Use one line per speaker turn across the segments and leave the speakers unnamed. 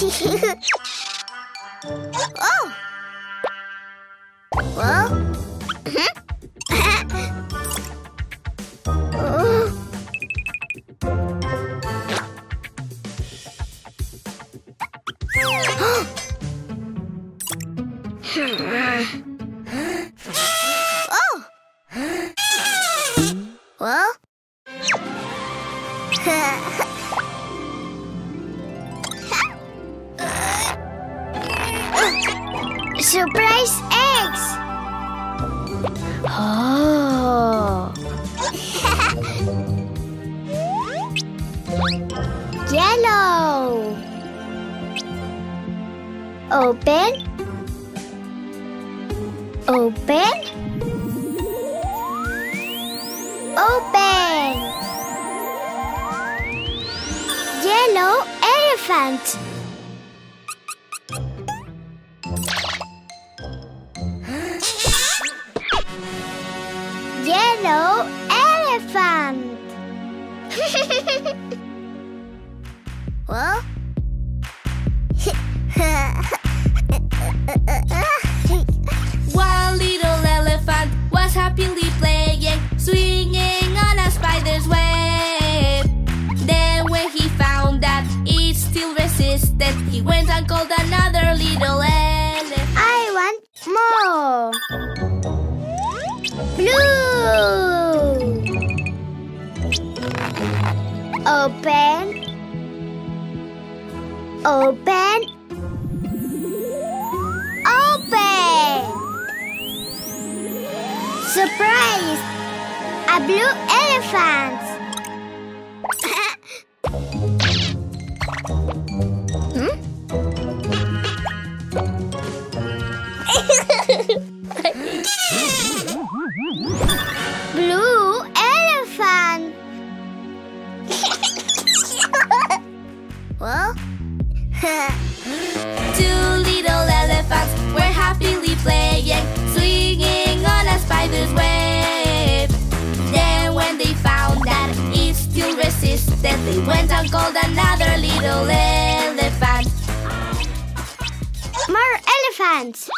Oh. oh! Well? Open. Open. Open. Yellow elephant. Yellow elephant. well.
another little.
I want more. Blue. Open. Open. Open. Surprise! A blue elephant.
They went and called another little elephant.
More elephants.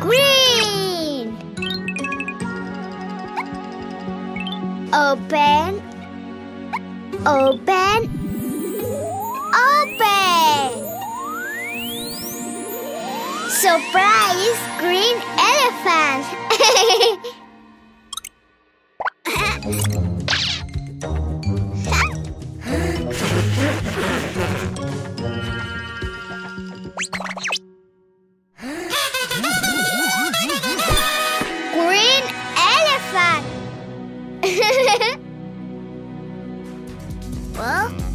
Green. Open. Open. Open. Surprise, green elephant. Well,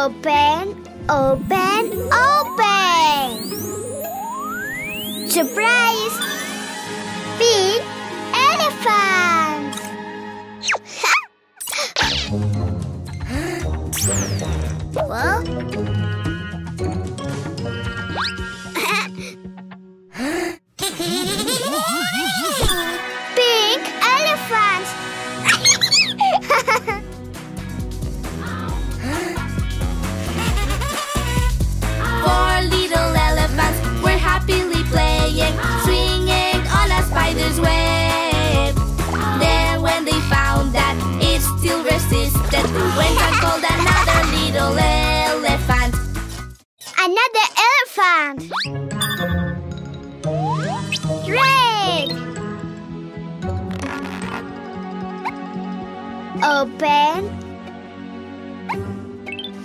Open, open, open! Surprise! Big elephant! well, Open.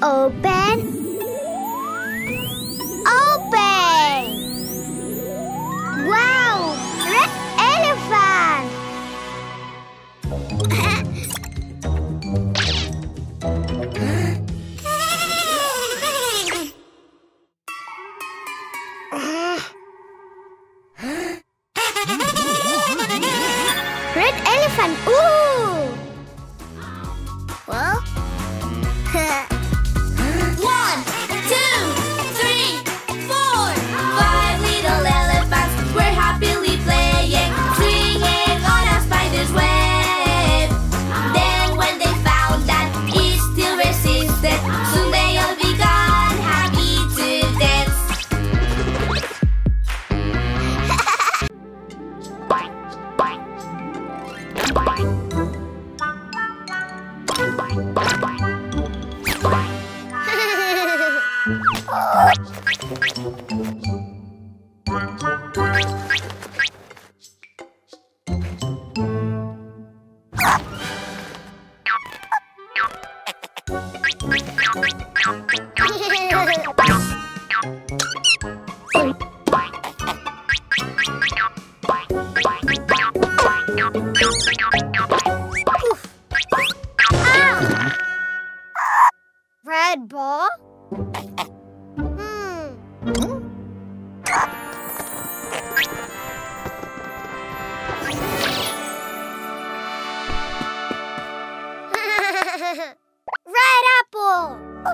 Open. Bye. う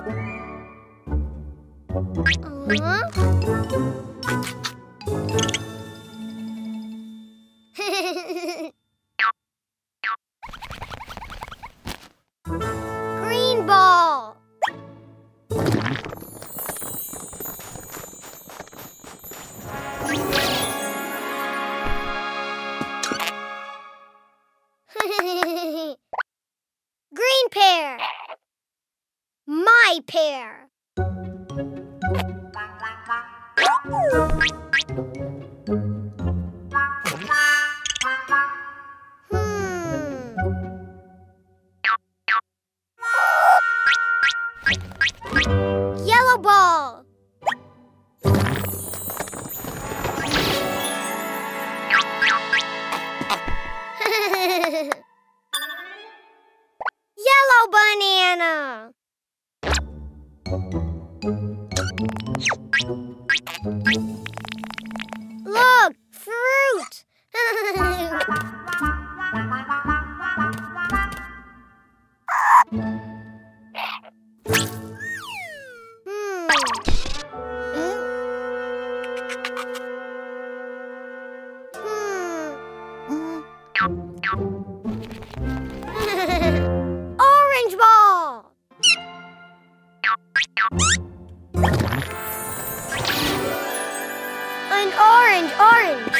ん？Orange.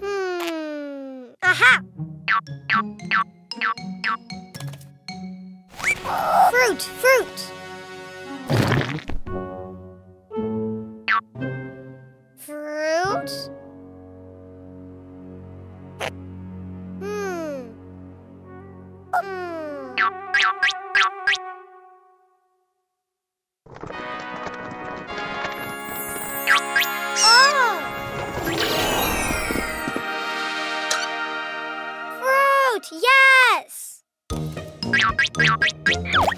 Hmm. Hmm. Aha! Fruit. Fruit. Ngon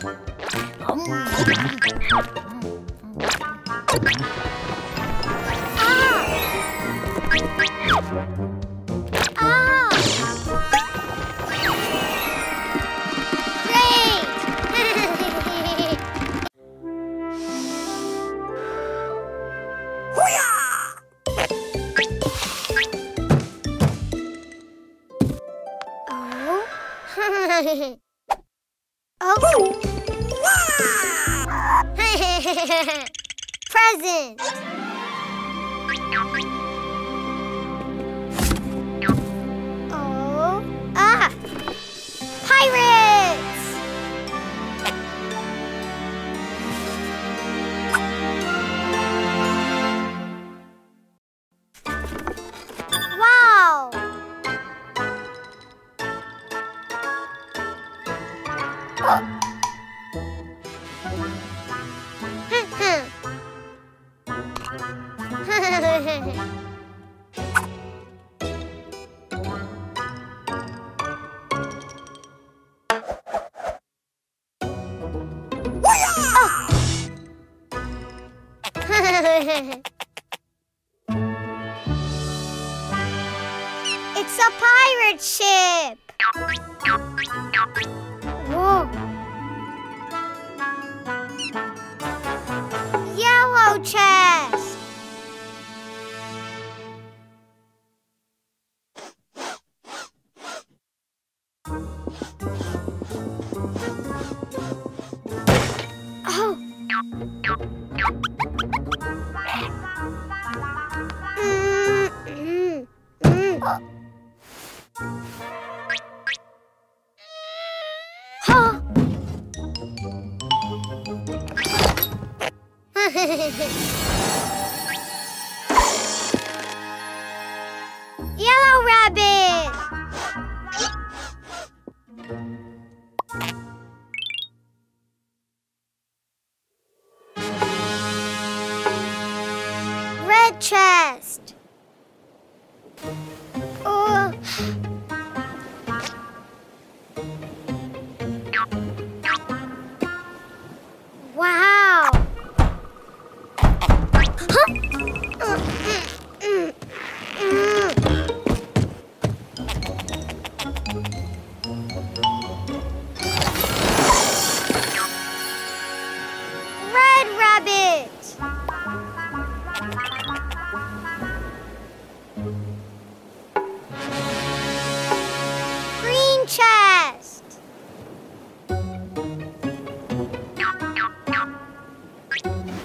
pirate Red Uh,